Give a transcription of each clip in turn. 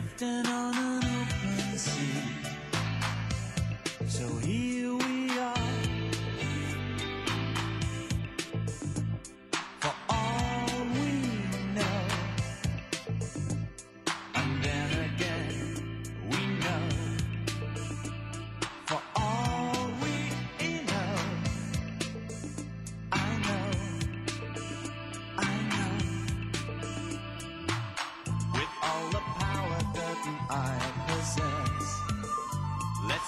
drifting on an open sea. So he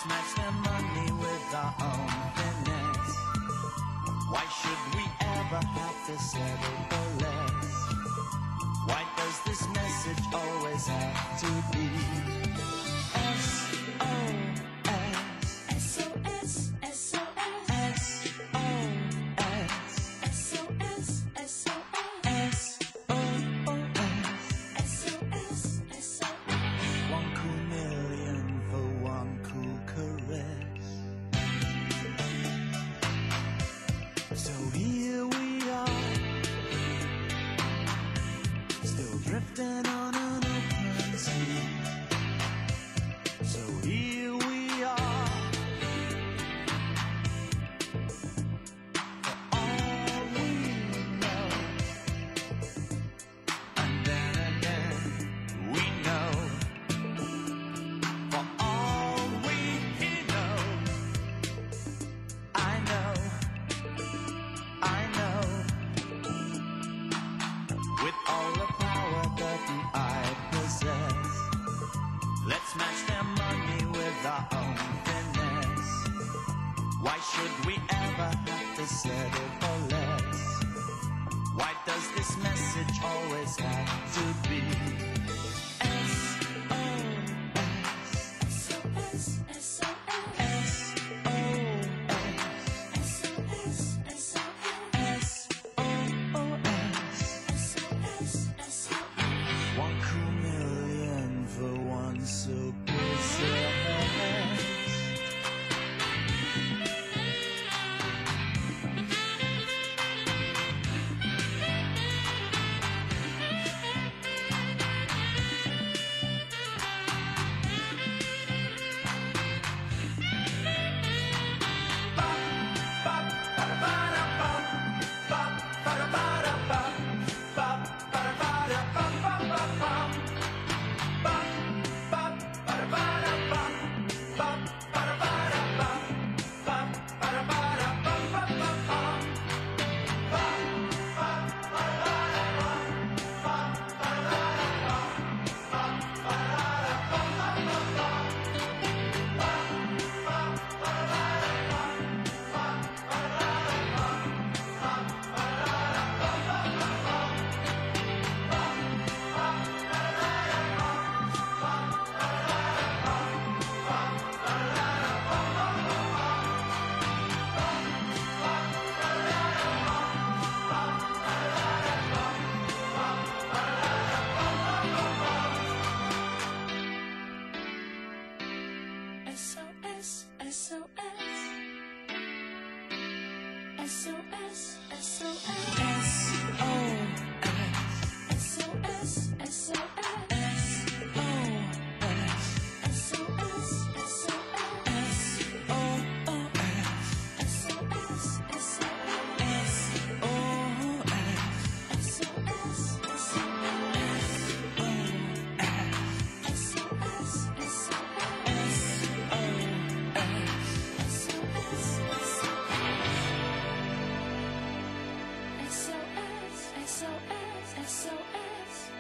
smash their money with our own finesse. Why should we ever have to settle for less? Why does this message always have to be? I've done. always have to SOS SOS SOS SOS SOS, SOS.